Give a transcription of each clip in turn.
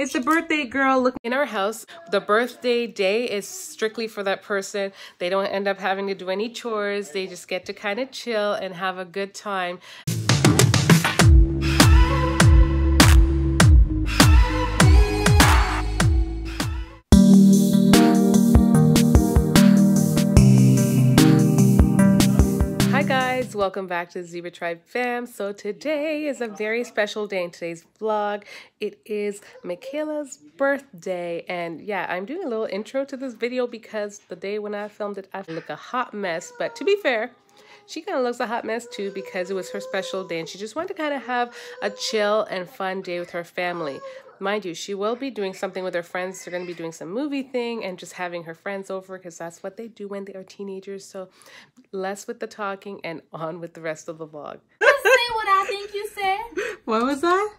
It's the birthday girl look in our house. The birthday day is strictly for that person. They don't end up having to do any chores. They just get to kind of chill and have a good time. Welcome back to Zebra Tribe fam. So today is a very special day in today's vlog. It is Mikayla's birthday and yeah, I'm doing a little intro to this video because the day when I filmed it, I look a hot mess. But to be fair, she kind of looks a hot mess too because it was her special day and she just wanted to kind of have a chill and fun day with her family. Mind you, she will be doing something with her friends. They're going to be doing some movie thing and just having her friends over because that's what they do when they are teenagers. So less with the talking and on with the rest of the vlog. Say what I think you said. What was that?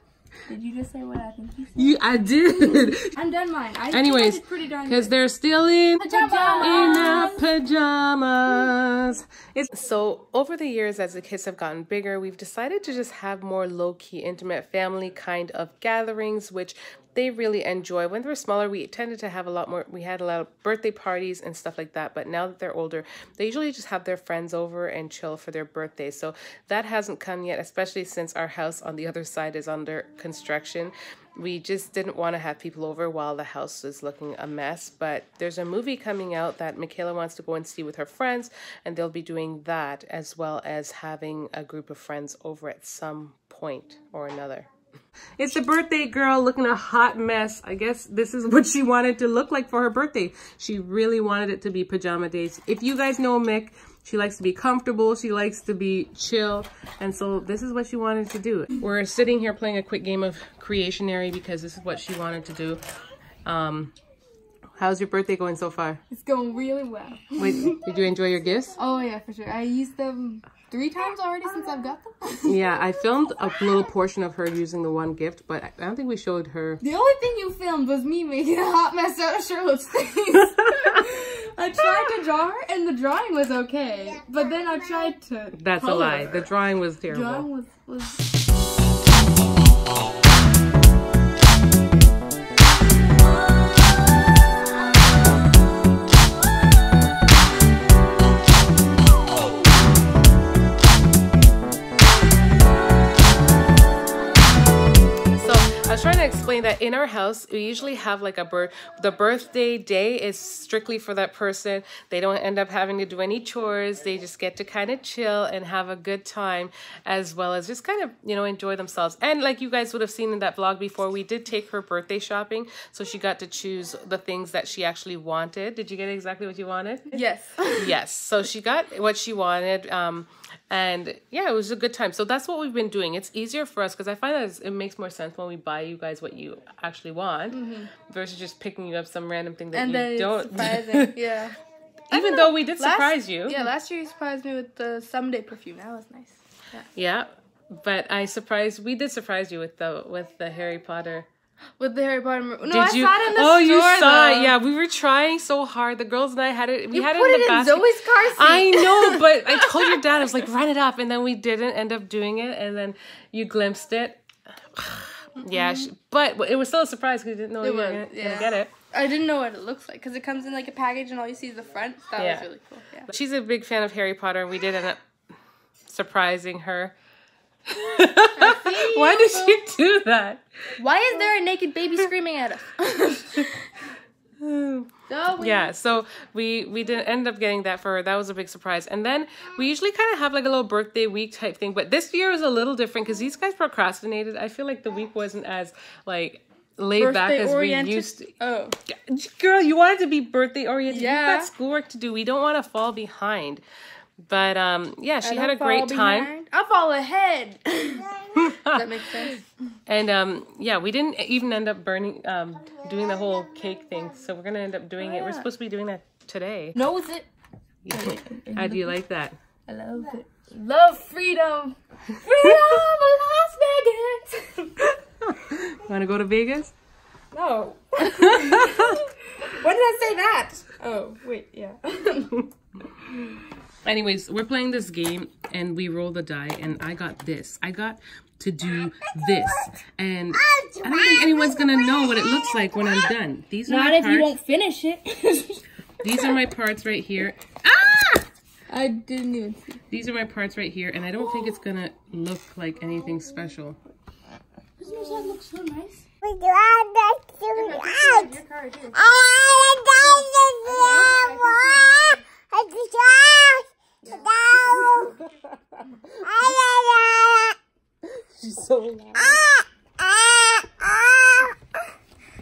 Did you just say what I think you said? You, I did. I'm done mine. I Anyways, think I did pretty darn because they're still in Pajamas. in our pajamas. It's, so over the years, as the kids have gotten bigger, we've decided to just have more low-key, intimate family kind of gatherings, which they really enjoy. When they were smaller, we tended to have a lot more, we had a lot of birthday parties and stuff like that. But now that they're older, they usually just have their friends over and chill for their birthdays. So that hasn't come yet, especially since our house on the other side is under construction. We just didn't want to have people over while the house was looking a mess. But there's a movie coming out that Mikayla wants to go and see with her friends, and they'll be doing that as well as having a group of friends over at some point or another. It's the birthday girl looking a hot mess. I guess this is what she wanted to look like for her birthday. She really wanted it to be pajama days. If you guys know Mick, she likes to be comfortable. She likes to be chill. And so this is what she wanted to do. We're sitting here playing a quick game of Creationary because this is what she wanted to do. Um, how's your birthday going so far? It's going really well. Wait, did you enjoy your gifts? Oh yeah, for sure. I used them three times already since I've got them. Yeah, I filmed a little portion of her using the one gift, but I don't think we showed her The only thing you filmed was me making a hot mess out of Charlotte's face. I tried to draw her, and the drawing was okay, but then I tried to. That's a lie. her. The drawing was terrible. drawing was was. That's right to explain that in our house, we usually have like a birth. The birthday day is strictly for that person. They don't end up having to do any chores. They just get to kind of chill and have a good time, as well as just kind of you know enjoy themselves. And like you guys would have seen in that vlog before, we did take her birthday shopping, so she got to choose the things that she actually wanted. Did you get exactly what you wanted? Yes. yes. So she got what she wanted. Um, and yeah, it was a good time. So that's what we've been doing. It's easier for us because I find that it makes more sense when we buy you guys what you actually want versus just picking you up some random thing that Mm-hmm. and you then don't. surprising. yeah. Even though we did Last- surprise you. Yeah, last year you surprised me with the someday perfume. That was nice. Yeah. yeah. But I surprised. We did surprise you with the with the Harry Potter. With the Harry Potter. No, Did I you? saw it in the oh, store. you saw though. it. Yeah, we were trying so hard. The girls and I had it. We You had put it in it the in basket. Zoe's car seat. I know, but I told your dad I was like, run it up, and then we didn't end up doing it, and then you glimpsed it. yeah, mm-hmm. sh- but it was still a surprise because you didn't know you were gonna, gonna yeah. get it. I didn't know what it looks like because it comes in like a package and all you see is the front. That Yeah. was really cool. Yeah. She's a big fan of Harry Potter, and we did end up surprising her. Why did she do that? Why is there a naked baby screaming at us? we, Yeah, so we we didn't end up getting that for her. That was a big surprise. And then we usually kind of have like a little birthday week type thing, but this year was a little different because these guys procrastinated. I feel like the week wasn't as like laid back as oriented. we used to. Oh. Girl, you wanted to be birthday oriented. Yeah. You've got schoolwork to do. We don't want to fall behind. But um, yeah, she I had a great fall time. behind. I'll fall ahead. Does that make sense? And um, yeah, we didn't even end up burning, um, doing the whole cake thing. So we're gonna end up doing it. We're supposed to be doing that today. Knows it. How do you like that? I love it. Love freedom. Freedom, Las Vegas. You want to go to Vegas? no. when did I say that? Oh, wait, yeah. Anyways, we're playing this game and we roll the die and I got this. I got to do this. And I don't think anyone's gonna know what it looks like when I'm done. These are Not my if you parts. don't finish it. These are my parts right here. Ah! I didn't even see. These are my parts right here, and I don't think it's gonna look like anything special. Doesn't your side look so nice? We do have to do it. Your car too.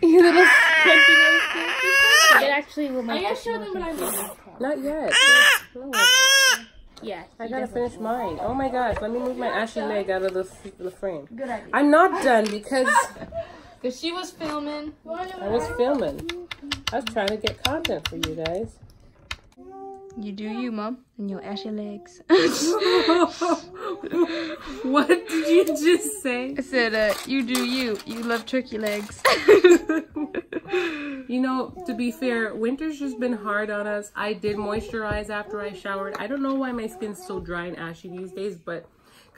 She's. You little crunchy nose kid. It actually will make I gotta show them what I made. Not yet. Ah! No. Ah! Yeah. I gotta finish mine. Oh my gosh, let me move my ashy leg out of the, the frame. Good idea. I'm not done because Because she was filming. I was filming. I was trying to get content for you guys. You do you, mom, and your ashy legs. what did you just say? I said, uh, you do you. You love turkey legs. You know, to be fair, winter's just been hard on us. I did moisturize after I showered. I don't know why my skin's so dry and ashy these days, but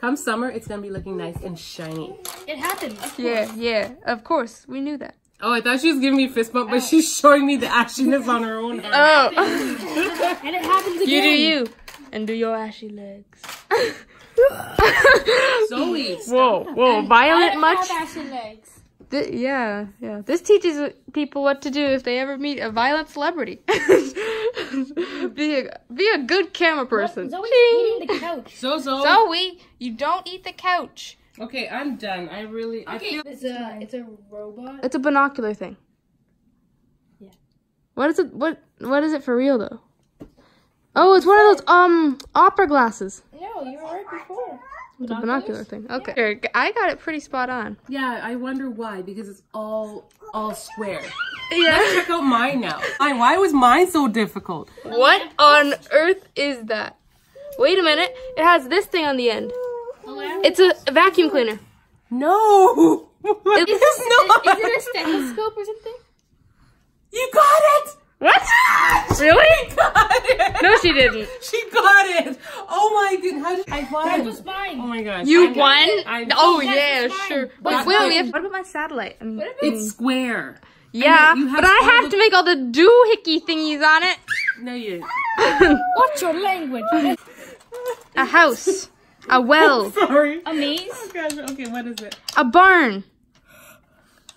come summer, it's gonna be looking nice and shiny. it happens. Yeah, yeah. Of course, we knew that. Oh, I thought she was giving me a fist bump, but she's showing me the ashiness on her own arm. Oh. And it happens again. you do you, and do your ashy legs. Zoe, Whoa, whoa, violent much? ashy legs. Th- yeah, yeah. This teaches people what to do if they ever meet a violent celebrity. be a be a good camera person. Zoe's Ching. eating the couch. so Zoe. Zoe, you don't eat the couch. Okay, I'm done. I really, I feel. It's a it's a robot. It's a binocular thing. Yeah. What is it? What What is it for real though? Oh, it's one of those um opera glasses. No, you were right before. It's a binocular thing. Okay, Here, I got it pretty spot on. Yeah, I wonder why because it's all all square. Yeah. Check out mine now. Mine, why was mine so difficult? What on earth is that? Wait a minute. It has this thing on the end. It's a vacuum cleaner. No, It- it's not. Is it a stethoscope or something? You got it. What? Really? Got it. No, she didn't. She got it. Oh my goodness. How did I won? That was mine. Oh my gosh. You I- won? I- oh Yes, yeah, sure. But- Wait, wait, we have- what about my satellite? Um, It's square. yeah, you have but I have to make all the doohickey thingies on it. No, you. What's your language? A house, a well, Sorry. A maze? Oh gosh. Okay, what is it? a barn.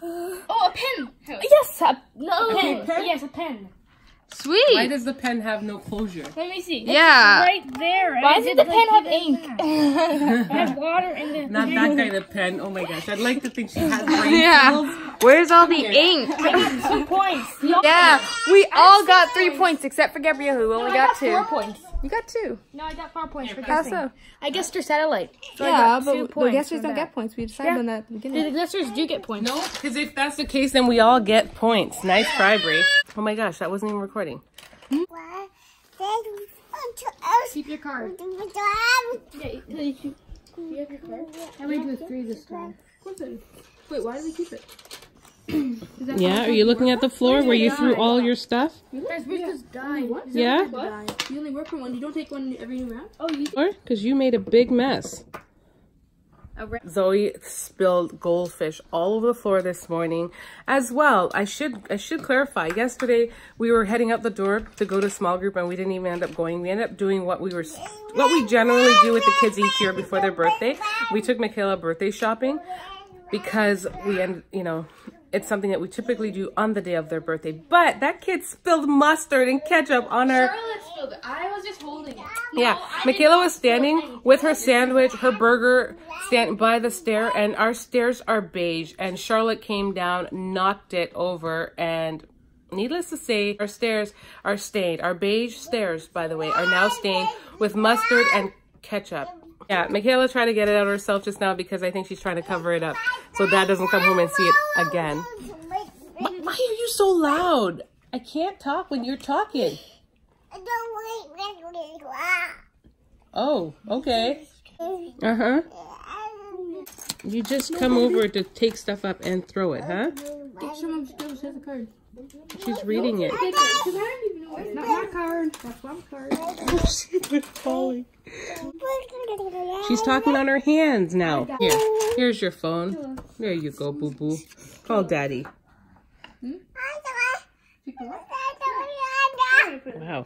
Oh, a pen. Yes, a no pen. pen? Yes, a pen. Why does the pen have no closure? Let me see. Yeah. right there. Why does the pen have ink? it has water in the. Not that kind of pen. Oh my gosh. I'd like to think she has brain Yeah. cells. Where's all the ink? Two points. Yeah, we all got three points except for Gabrielle, who only I got got four two. points. You got two. No, I got four points for How guessing. so? I guessed your satellite. So I Yeah, got two but the guessers don't that. get points. We decided Yeah. on that at the beginning. The guessers do get points. No, because if that's the case, then we all get points. Nice try, Brie. Oh my gosh, that wasn't even recording. Keep your card. Yeah, you, you, you have your card? I went to three this time. Wait, why do we keep it? Yeah, are you looking at the floor where you threw all your stuff? Guys, we just died. Yeah? You only work for one. You don't take one every new round. Oh, you Or because you made a big mess. Zoe spilled goldfish all over the floor this morning as well. I should I should clarify. Yesterday we were heading out the door to go to small group and we didn't even end up going. We ended up doing what we were what we generally do with the kids each year before their birthday. We took Mikayla birthday shopping because we end you know it's something that we typically do on the day of their birthday. But that kid spilled mustard and ketchup on her Charlotte spilled it. I was just holding it. yeah, Mikayla was standing with her sandwich, her burger, stand by the stair, and our stairs are beige. And Charlotte came down, knocked it over, and needless to say, our stairs are stained. Our beige stairs, by the way, are now stained with mustard and ketchup. Yeah, Mikayla tried to get it out herself just now because I think she's trying to cover it up so Dad doesn't come home and see it again. Why why are you so loud? I can't talk when you're talking. Oh, okay. Uh huh. You just come over to take stuff up and throw it, huh? Get someone to give the card. She's reading it. Take it, 'cause I don't even know what It's not my card. That's my card. She's falling. She's talking on her hands now. Here, here's your phone. There you go, boo boo. Call daddy. Hmm? Wow.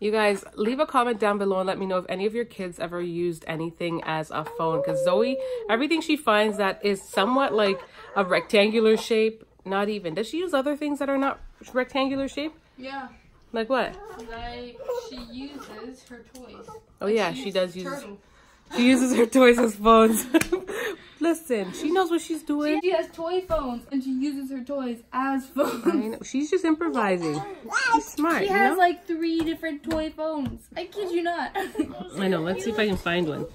You guys, leave a comment down below and let me know if any of your kids ever used anything as a phone. Because Zoe, everything she finds that is somewhat like a rectangular shape, not even. Does she use other things that are not rectangular shape? Yeah. Like what? Like she uses her toys. Oh yeah, she does use. Turtle. She uses her toys as phones. Listen, she knows what she's doing. She has toy phones and she uses her toys as I phones. know. She's just improvising. She's smart, She you has know? like three different toy phones. I kid you not. I know. Let's see if I can find one.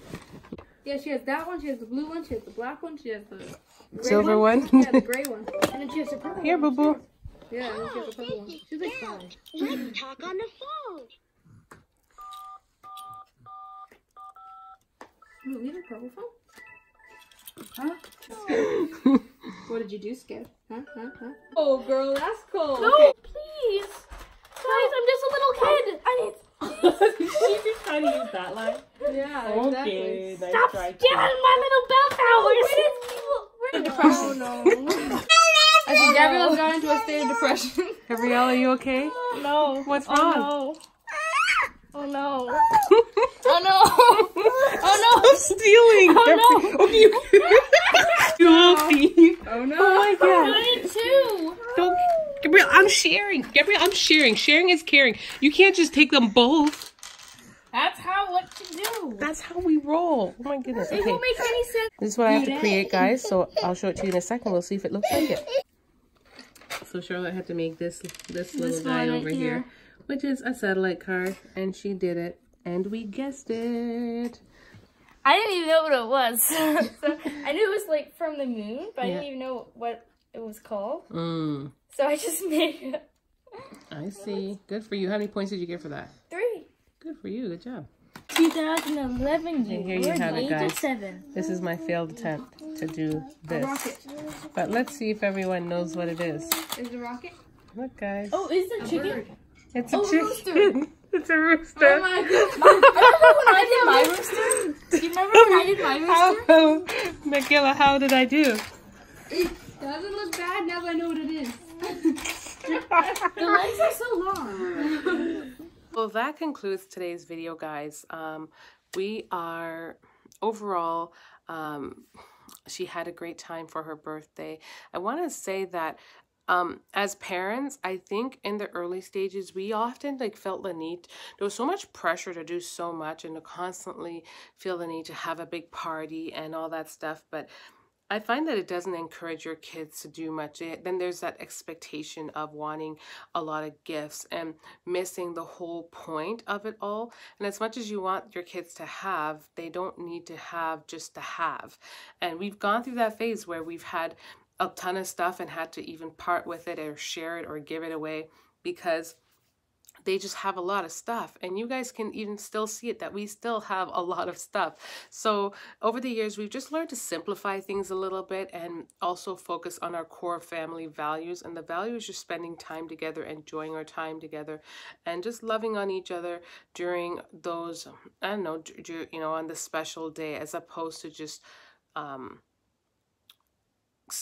Yeah, she has that one. She has the blue one. She has the black one. She has the Silver one. Yeah, the gray one. And then she has a purple Here, boo boo. Yeah, and then she has the purple one. She's like five. Let's talk on the phone. Ooh, we have a purple phone? Huh? what did you do, Skip? Huh? Huh? Huh? Oh, girl, that's cool. No, please. Guys, I'm just a little kid. I need. She's just trying to use that line. Yeah, okay, exactly. nice Stop try, stealing my little bell towers. Oh, no. I think Gabrielle's gone into a state of depression. Gabrielle, are you okay? No. What's oh, wrong? Oh no. Oh no. Oh no. Oh no. Stealing. Oh, no. Okay, you, you little thief. Oh, no. Oh my oh, god. I need two. Don't, Gabrielle, I'm sharing. Gabrielle, I'm sharing. Sharing is caring. You can't just take them both. That's how what to do. That's how we roll. Oh my goodness. It won't make any sense. This is what I have to create, guys. So I'll show it to you in a second. We'll see if it looks like it. So Charlotte had to make this this little guy one right over here, here. which is a satellite car, and she did it, and we guessed it. I didn't even know what it was. so I knew it was like from the moon, but I didn't even know what it was called. Mm, So I just made it I see. Good for you. How many points did you get for that? Three. Good for you. Good job. 2011 you And here you have the it, age guys. of seven. This is my failed attempt to do this. But let's see if everyone knows what it is. Is it a rocket? Look, guys. Oh, is it a chicken? Bird. it's a oh, chicken. rooster. it's a rooster. Oh my goodness. when I did my rooster? Do you remember when I did my rooster? How, Mikayla, how did I do? It doesn't look bad now that I know what it is. The legs are so long. Well, that concludes today's video, guys. Um, we are overall, um, she had a great time for her birthday. I want to say that um, as parents, I think in the early stages, we often like felt the need. There was so much pressure to do so much and to constantly feel the need to have a big party and all that stuff. But I find that it doesn't encourage your kids to do much. Eh, Then there's that expectation of wanting a lot of gifts and missing the whole point of it all. And as much as you want your kids to have, they don't need to have just to have. And we've gone through that phase where we've had a ton of stuff and had to even part with it or share it or give it away because they just have a lot of stuff and you guys can even still see it that we still have a lot of stuff. So over the years we've just learned to simplify things a little bit and also focus on our core family values and the value is just spending time together enjoying our time together and just loving on each other during those i don't know you know on the special day as opposed to just um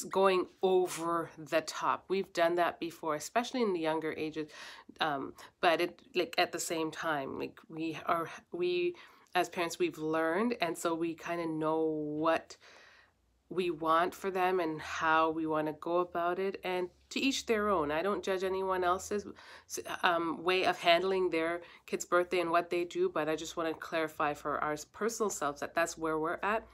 going over the top. We've done that before, especially in the younger ages. Um, but it like at the same time, like we are we as parents we've learned and so we kind of know what we want for them and how we want to go about it and to each their own i don't judge anyone else's um, way of handling their kid's birthday and what they do but i just want to clarify for our personal selves that that's where we're at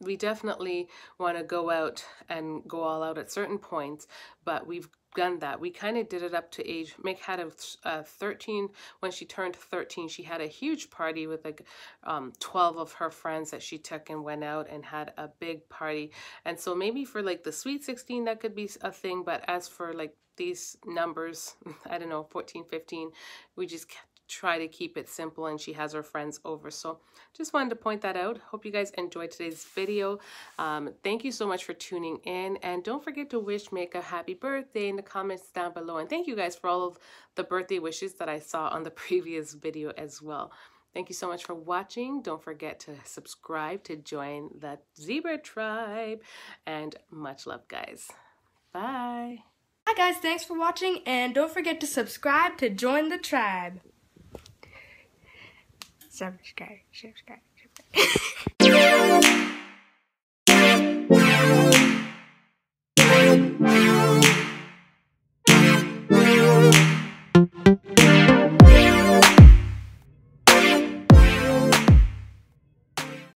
we definitely want to go out and go all out at certain points but we've done that. We kind of did it up to age Mick had a uh, 13 when she turned 13 she had a huge party with like um, 12 of her friends that she took and went out and had a big party. And so maybe for like the sweet 16 that could be a thing but as for like these numbers i don't know 14 15 we just try to keep it simple and she has her friends over. So just wanted to point that out. Hope you guys enjoyed today's video. Um, thank you so much for tuning in and don't forget to wish Mika happy birthday in the comments down below. And thank you guys for all of the birthday wishes that I saw on the previous video as well. Thank you so much for watching. Don't forget to subscribe to join the Zebra Tribe. And much love, guys. Bye. Hi guys, thanks for watching and don't forget to subscribe to join the tribe. Subscribe, subscribe, subscribe.